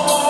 Oh.